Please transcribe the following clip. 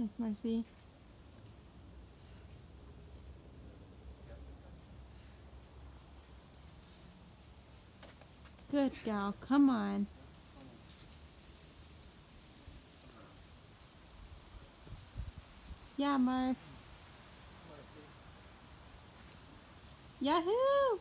Nice, Marcy. Good gal, come on. Yeah, Mars. Yahoo!